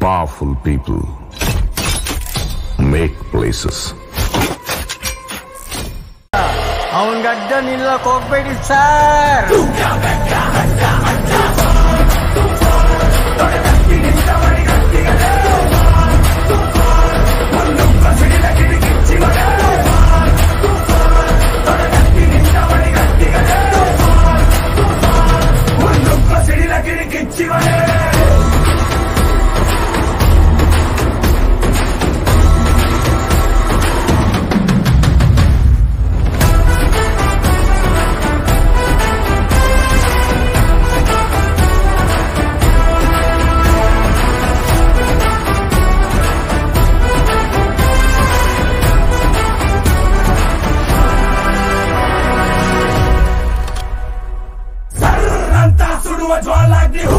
Powerful people make places. ಅವನ್ ಗಡ್ಡ ನಿಲ್ಲಕ್ ಹೋಗ್ಬೇಡಿ ಸರ್ सुडुवा ज्वाला लाग्ने